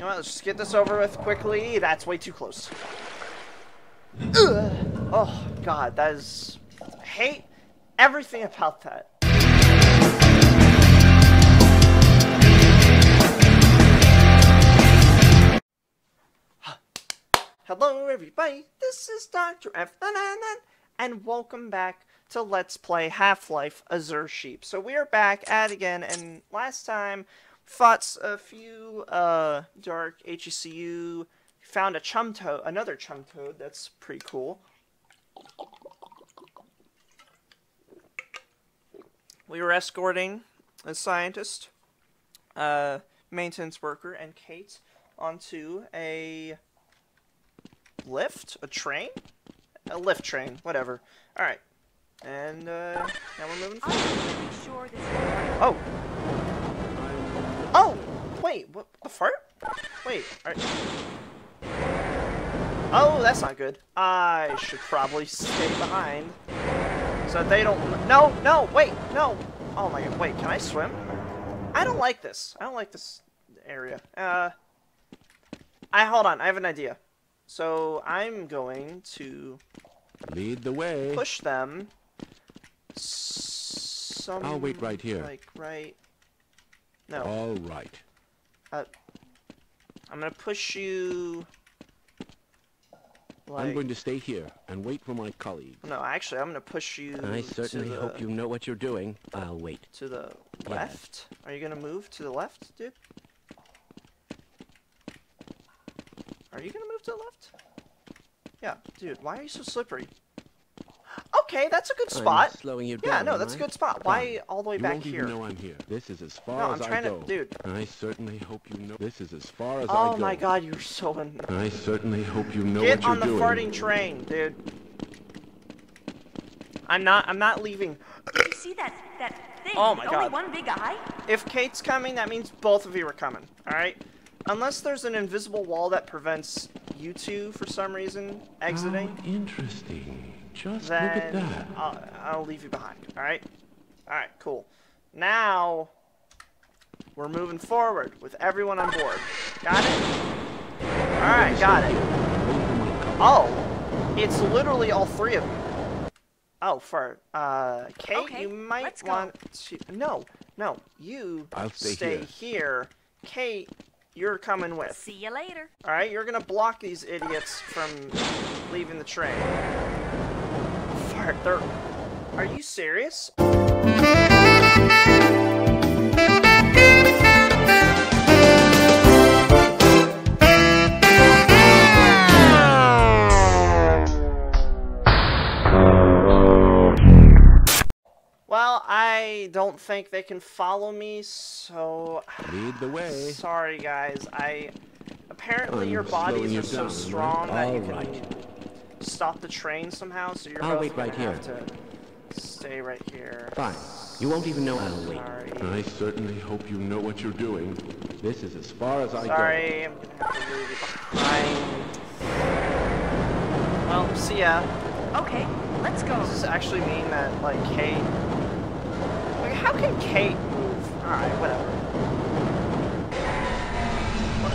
know let's just get this over with quickly. That's way too close. Ugh. Oh, God, that is... I hate everything about that. Hello, everybody. This is Dr. F. And welcome back to Let's Play Half-Life Azure Sheep. So we are back at again, and last time fought a few uh, dark HECU, found a chum toad, another chum toad. That's pretty cool. We were escorting a scientist, uh, maintenance worker, and Kate onto a lift, a train, a lift train, whatever. All right, and uh, now we're moving forward. Sure this is right. Oh, wait, what the fart? Wait. Oh, that's not good. I should probably stay behind. So they don't... No, no, wait, no. Oh my god, wait, can I swim? I don't like this. I don't like this area. Uh... I, hold on, I have an idea. So I'm going to Lead the way. push them some... I'll wait right here. Like, right... No. All right. Uh, I'm gonna push you. Like, I'm going to stay here and wait for my colleague. No, actually, I'm gonna push you. I to certainly the, hope you know what you're doing. I'll wait. To the left. Are you gonna move to the left, dude? Are you gonna move to the left? Yeah, dude. Why are you so slippery? Okay, that's a good spot. I'm slowing you Yeah, no, that's a I? good spot. Why all the way you back won't here? even know I'm here. This is as far No, as I'm trying I to- dude. I certainly hope you know. This is as far as I oh go. Oh my god, you're so an I certainly hope you know Get what you're doing. Get on the doing. farting train, dude. I'm not. I'm not leaving. Did you see that that thing? Oh my with Only God. one big eye? If Kate's coming, that means both of you are coming. All right. Unless there's an invisible wall that prevents you two, for some reason, exiting, How interesting. Just then look at that. I'll, I'll leave you behind. All right. All right. Cool. Now we're moving forward with everyone on board. Got it? All right. Got it. Wait for my colleagues. Oh, it's literally all three of you. Oh, for uh, Kate, Okay, you might want to. No, no, you I'll stay here. here. Kate, you're coming with. See you later. All right, you're gonna block these idiots from leaving the train. Fart, they're. You serious? Well, I don't think they can follow me, so Lead the way. Sorry, guys. I apparently your I'm slowing bodies are so down, right? strong that you can right. Stop the train somehow. So you're I'll both wait gonna right have here. to stay right here. Fine. You won't even know I'll wait. Sorry. I certainly hope you know what you're doing. This is as far as I Sorry, I'm gonna have to leave you behind. Well, see ya. Okay, let's go. Does this actually mean that like Kate? Like, how can Kate move? All right, whatever. What?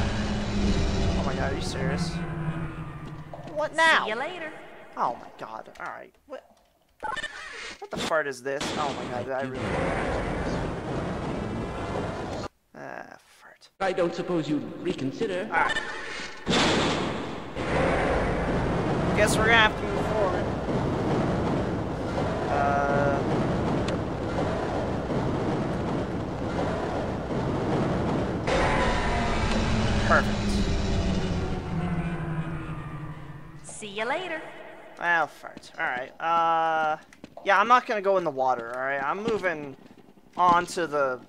Oh my god, are you serious? What now? See you later. Oh my god. Alright. What What the fart is this? Oh my god, I really Ah fart. I don't suppose you'd reconsider. Alright. Guess we're gonna have to move forward. Uh Perfect. See you later. Well, farts. Alright, uh... Yeah, I'm not gonna go in the water, alright? I'm moving on to the...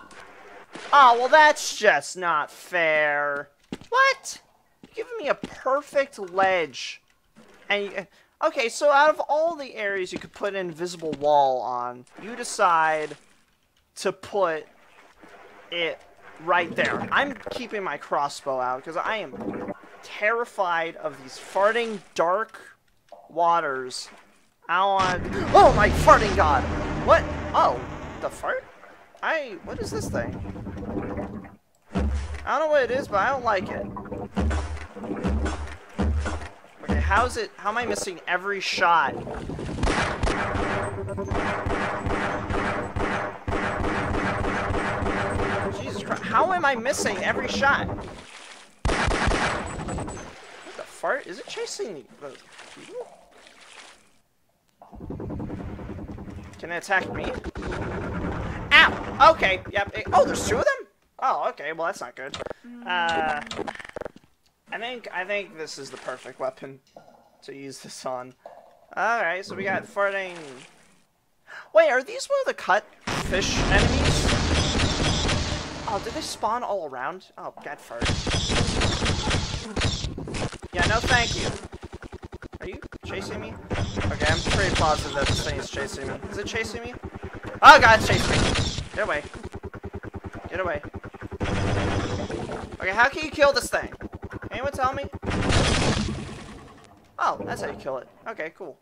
Oh, well that's just not fair. What? You're giving me a perfect ledge. And you... Okay, so out of all the areas you could put an invisible wall on, you decide to put it right there. I'm keeping my crossbow out because I am terrified of these farting dark waters. I want. Oh my farting god! What? Oh, the fart? I. What is this thing? I don't know what it is, but I don't like it. Okay, how's it? How am I missing every shot? Jesus Christ! How am I missing every shot? Fart? Is it chasing the people? Can it attack me? Ow! Okay, yep. it- oh, there's two of them? Oh, okay, well that's not good. Uh, I think, I think this is the perfect weapon to use this on. Alright, so we got farting... Wait, are these one of the cut fish enemies? Oh, did they spawn all around? Oh, god fart. Yeah, no thank you. Are you chasing me? Okay, I'm pretty positive that this thing is chasing me. Is it chasing me? Oh god, it's chasing me. Get away. Get away. Okay, how can you kill this thing? Anyone tell me? Oh, that's how you kill it. Okay, cool.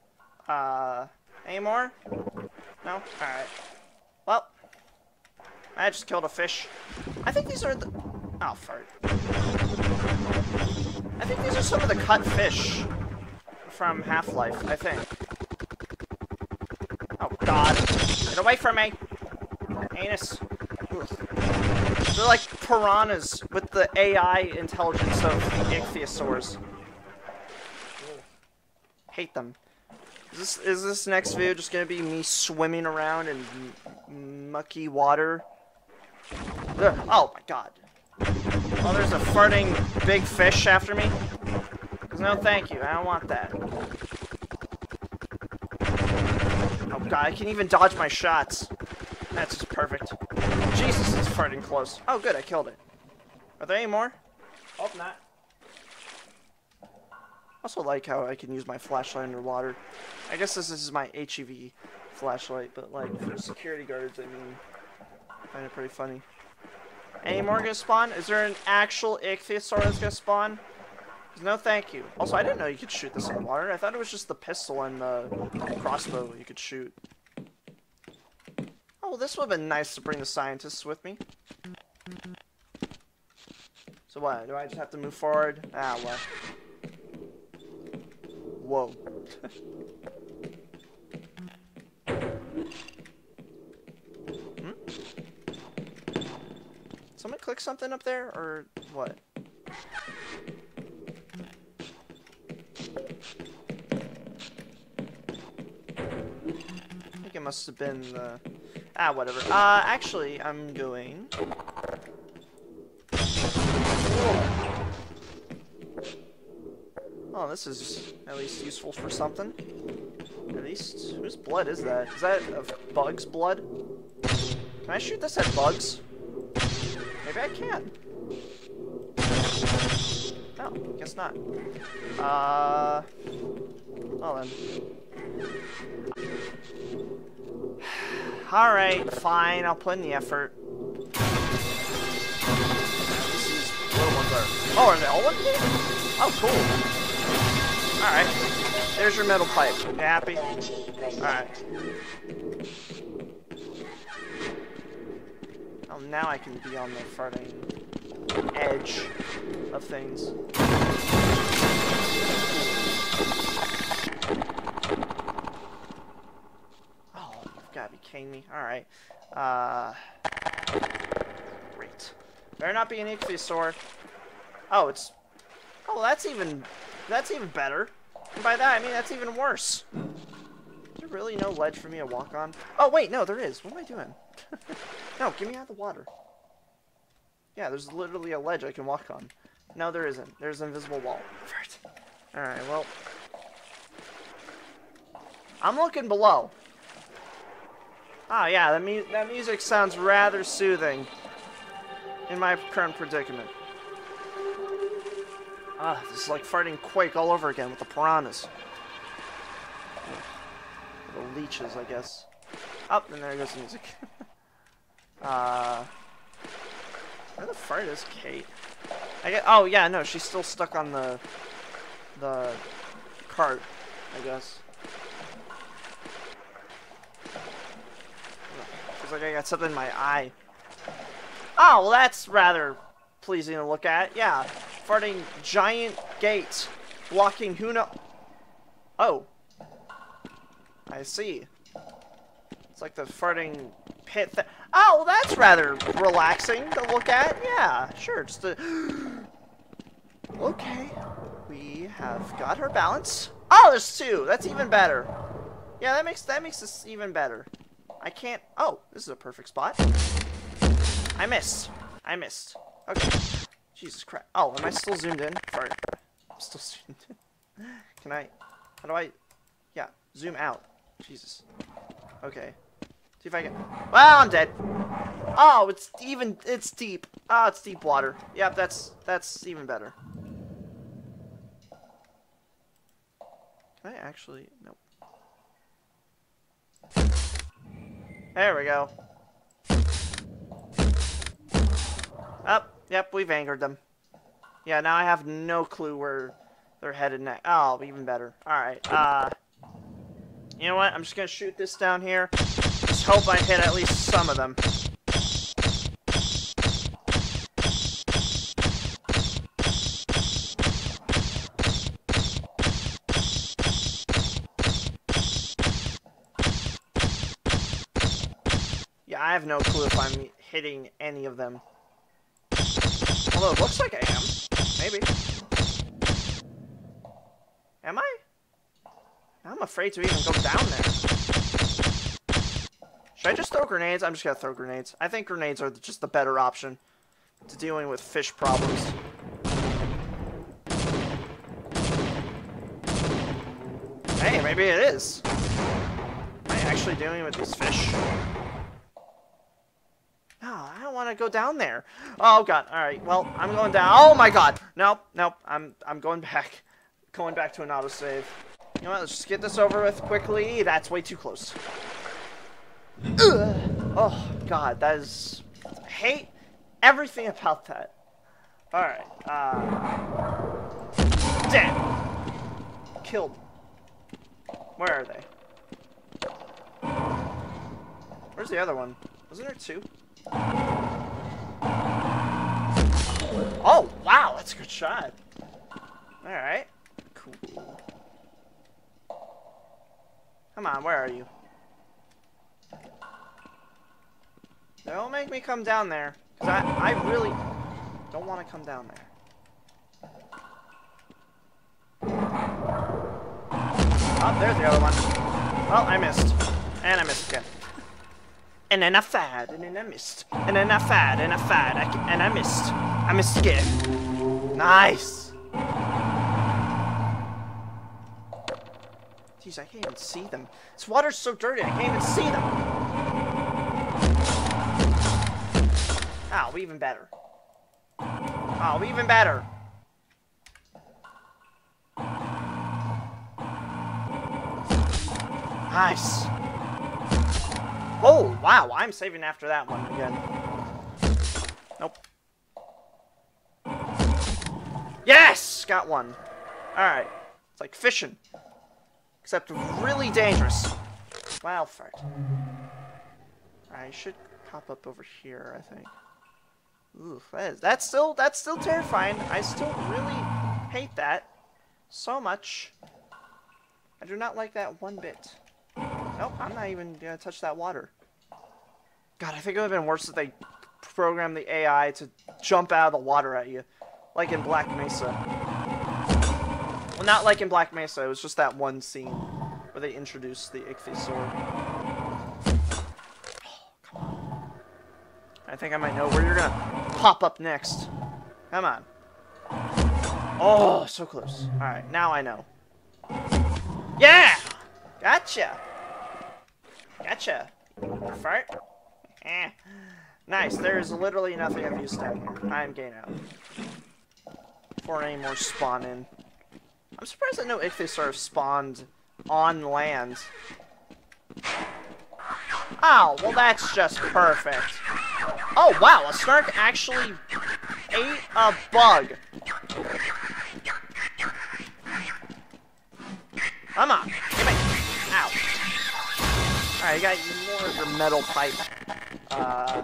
Uh, any more? No? Alright. Well, I just killed a fish. I think these are the... Oh, fart. I think these are some of the cut fish from Half-Life, I think. Oh, God. Get away from me! Anus. They're like piranhas with the AI intelligence of the ichthyosaurs. Hate them. Is this is this next video just gonna be me swimming around in mucky water? Ugh. Oh my god. Oh, there's a farting big fish after me? No, thank you. I don't want that. Oh god, I can even dodge my shots. That's just perfect. Jesus, it's farting close. Oh, good, I killed it. Are there any more? Hope not. Also like how I can use my flashlight underwater. I guess this is my HEV flashlight, but like for security guards, I mean, I find it pretty funny. Any more gonna spawn? Is there an actual ichthyosaur that's gonna spawn? No, thank you. Also, I didn't know you could shoot this in water. I thought it was just the pistol and the crossbow you could shoot. Oh, well, this would have been nice to bring the scientists with me. So what? Do I just have to move forward? Ah, what? Whoa. click something up there, or what? I think it must have been the... Ah, whatever. Uh, actually, I'm going... Oh, this is at least useful for something. At least, whose blood is that? Is that of Bug's blood? Can I shoot this at Bugs? Maybe I can. No, guess not. Uh, well then. Alright, fine, I'll put in the effort. This is, ones are, oh, are they all one here? Oh, cool. Alright. There's your metal pipe. You happy? Alright. Oh, now I can be on the farting edge of things. Oh, you've gotta be kidding me. Alright. Uh. Great. Better not be an ichthyosaur. Oh, it's. Oh, that's even. That's even better. And by that, I mean that's even worse. Is there really no ledge for me to walk on? Oh, wait, no, there is. What am I doing? No, get me out of the water. Yeah, there's literally a ledge I can walk on. No, there isn't. There's an invisible wall. Alright, well. I'm looking below. Oh, yeah, that, mu that music sounds rather soothing in my current predicament. Ah, this is like fighting Quake all over again with the piranhas. The leeches, I guess. Up, oh, and there goes the music. uh, where the fart is Kate? I get. Oh yeah, no, she's still stuck on the the cart, I guess. Feels like I got something in my eye. Oh, well, that's rather pleasing to look at. Yeah, farting giant gate blocking who know. Oh, I see. It's like the farting pit. Oh, well, that's rather relaxing to look at. Yeah, sure. Just a. okay, we have got her balance. Oh, there's two. That's even better. Yeah, that makes that makes this even better. I can't. Oh, this is a perfect spot. I missed. I missed. Okay. Jesus Christ. Oh, am I still zoomed in? Sorry. I'm still zoomed in. Can I? How do I? Yeah, zoom out. Jesus. Okay. See if I can. Well, I'm dead. Oh, it's even. It's deep. Oh, it's deep water. Yep, that's that's even better. Can I actually? Nope. There we go. Up. Yep, we've angered them. Yeah, now I have no clue where they're headed next. Oh, even better. Alright, uh... You know what? I'm just gonna shoot this down here. Hope I hit at least some of them. Yeah, I have no clue if I'm hitting any of them. Although it looks like I am. Maybe. Am I? I'm afraid to even go down there. Should I just throw grenades? I'm just gonna throw grenades. I think grenades are just the better option to dealing with fish problems. Hey, maybe it is. Am I actually dealing with these fish? No, I don't want to go down there. Oh god. All right. Well, I'm going down. Oh my god. Nope. Nope. I'm I'm going back. Going back to an autosave. You know what? Let's just get this over with quickly. That's way too close. Ugh. Oh god, that is. I hate everything about that. All right. Uh. Damn. Killed. Where are they? Where's the other one? Wasn't there two? Oh, wow, that's a good shot. Alright, cool. Come on, where are you? Don't make me come down there. Because I, I really don't want to come down there. Oh, there's the other one. Well, I missed. And I missed again. And then I fired, and then I missed. And then I fired, and I fired, I, and I missed. I missed again. Nice! Jeez, I can't even see them. This water's so dirty, I can't even see them. Oh, even better. Oh, even better. Nice. Oh, wow, I'm saving after that one again. Nope. Yes! Got one. Alright. It's like fishing. Except really dangerous. Wow, fart. I should pop up over here, I think. Ooh, that is, that's still that's still terrifying. I still really hate that so much. I do not like that one bit. Nope, I'm not even gonna touch that water. God, I think it would have been worse if they programmed the AI to jump out of the water at you. Like in Black Mesa. Well, not like in Black Mesa, it was just that one scene where they introduced the Ichthyosaur. I think I might know where you're gonna pop up next. Come on. Oh, so close. Alright, now I know. Yeah! Gotcha! Gotcha. Fart. Eh. Nice. There's literally nothing of use down here. I'm getting out. Before any more spawn in. I'm surprised that no Ichthyosaur spawned on land. Oh, well that's just perfect. Oh, wow, a snark actually ate a bug. Come on, give me. Ow. Alright, I got more of your metal pipe. Uh...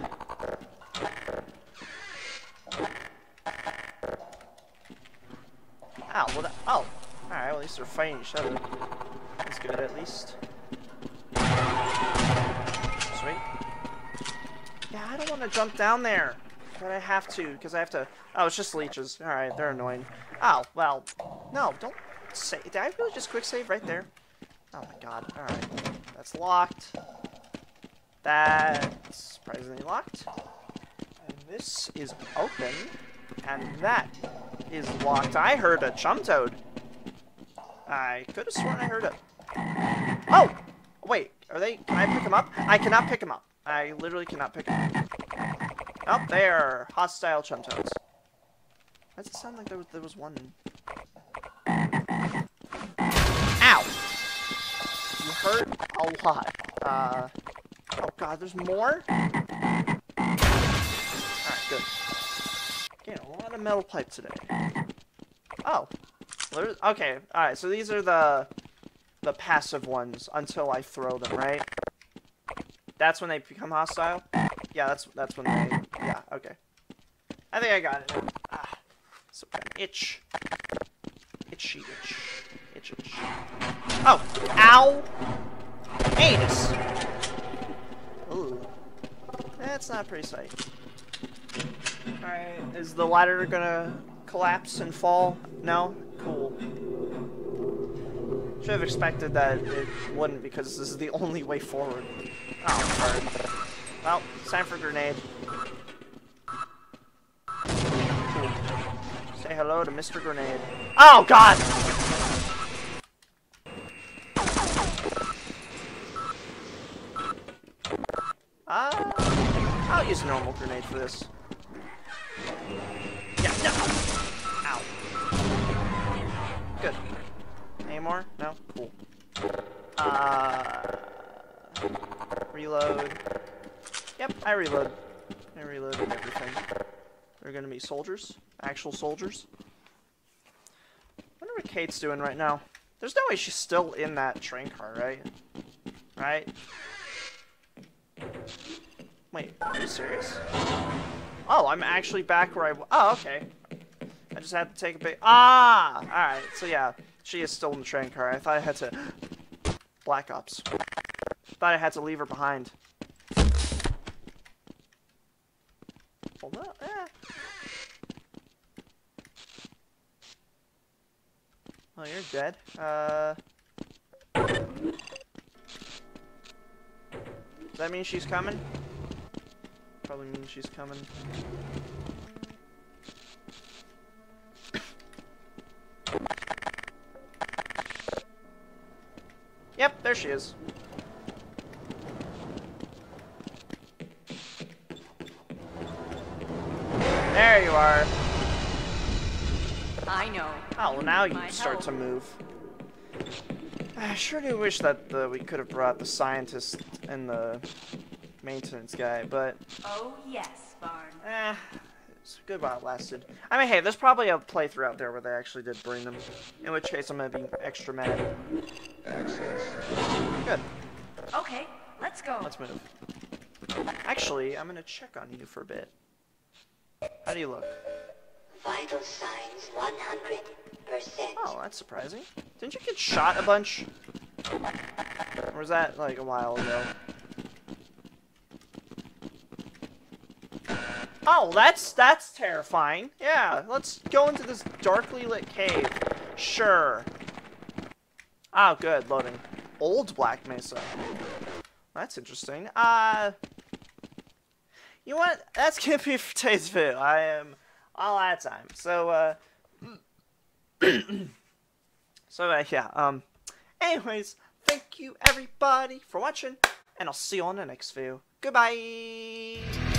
Ow, well oh. Alright, well at least they're fighting each other. That's good at least. Don't want to jump down there. But I have to, because I have to... Oh, it's just leeches. Alright, they're annoying. Oh, well. No, don't say... Did I really just quick save right there? Oh my god. Alright. That's locked. That's surprisingly locked. And this is open. And that is locked. I heard a chum toad. I could have sworn I heard it. Oh! Wait, are they... Can I pick them up? I cannot pick them up. I literally cannot pick them up. Oh, there! hostile chum toads. Why does it sound like there was, there was one? Ow! You hurt a lot. Uh... Oh god, there's more? Alright, good. Getting a lot of metal pipe today. Oh. There's, okay, alright, so these are the the passive ones until I throw them, right? That's when they become hostile? Yeah, that's that's when they okay. I think I got it. Ah, some kind of itch. Itchy itch. Itch itch. Oh! Ow! Anus! Ooh. That's not pretty sight. Alright, is the ladder gonna collapse and fall? No? Cool. Should have expected that it wouldn't because this is the only way forward. Oh, sorry. Well, time for grenade. Say hello to Mr. Grenade. Oh, God! Uh, I'll use a normal grenade for this. Yeah, no. Ow. Good. Any more? No? Cool. Uh, reload. Yep, I reload. I reloaded everything. They're gonna be soldiers. Actual soldiers. I wonder what Kate's doing right now. There's no way she's still in that train car, right? Right? Wait, are you serious? Oh, I'm actually back where I w- Oh, okay. I just had to take a bit- Ah! Alright, so yeah. She is still in the train car. I thought I had to- Black Ops. Thought I had to leave her behind. Hold up. Eh. Oh, you're dead. Uh... Does that mean she's coming? Probably means she's coming. yep, there she is. There you are. I know. Oh, well now you start to move. I sure do wish that uh, we could have brought the scientist and the maintenance guy, but Oh, yes, Barn. eh, it's a good while it lasted. I mean, hey, there's probably a playthrough out there where they actually did bring them, in which case I'm gonna be extra mad. Access. Good, Okay, let's go. let's move. Actually, I'm gonna check on you for a bit. How do you look? Vital signs 100%. Oh, that's surprising. Didn't you get shot a bunch? Or was that like a while ago? Oh, that's that's terrifying. Yeah, let's go into this darkly lit cave. Sure. Oh, good, loading. Old Black Mesa. That's interesting. Uh, you know what? That's gonna be for today's video. I am all out time. So, uh, so uh, yeah. Um, anyways, thank you everybody for watching, and I'll see you on the next video. Goodbye.